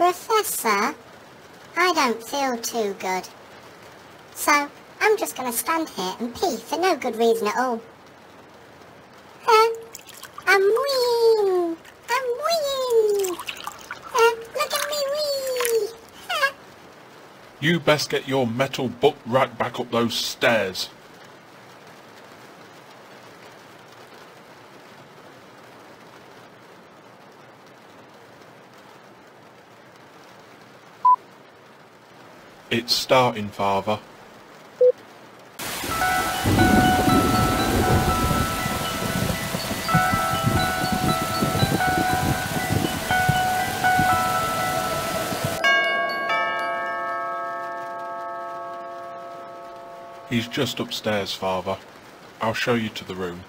Professor, I don't feel too good. So, I'm just going to stand here and pee for no good reason at all. Uh, I'm weeing! I'm weeing! Uh, look at me wee! You best get your metal book right back up those stairs. It's starting, father. He's just upstairs, father. I'll show you to the room.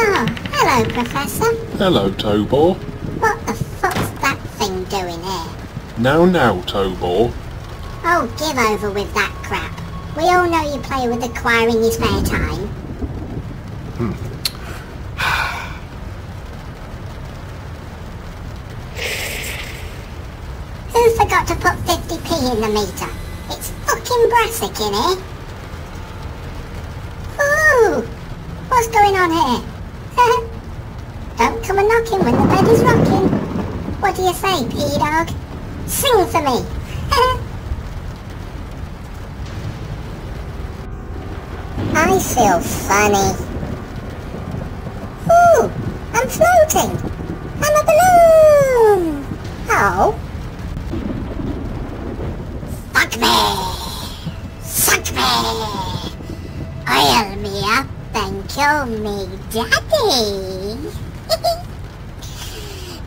Oh, hello, Professor. Hello, Tobor. What the fuck's that thing doing here? Now, now, Tobor. Oh, give over with that crap. We all know you play with the choir in your spare time. Hmm. Who forgot to put 50p in the meter? It's fucking Brassic in here. Ooh! What's going on here? Come a knocking when the bed is rocking. What do you say, P-Dog? Sing for me. I feel funny. Ooh, I'm floating. I'm a balloon. Oh. Fuck me. Suck me. Oil me up and kill me, daddy.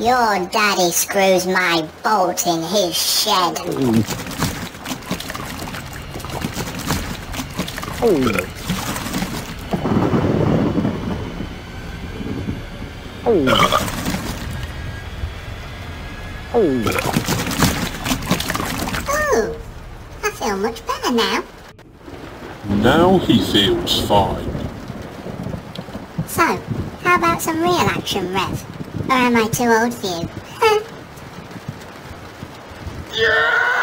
Your daddy screws my bolt in his shed. Oh, I feel much better now. Now he feels fine. So, how about some real action, Rev? Or am I too old for you? Yeah!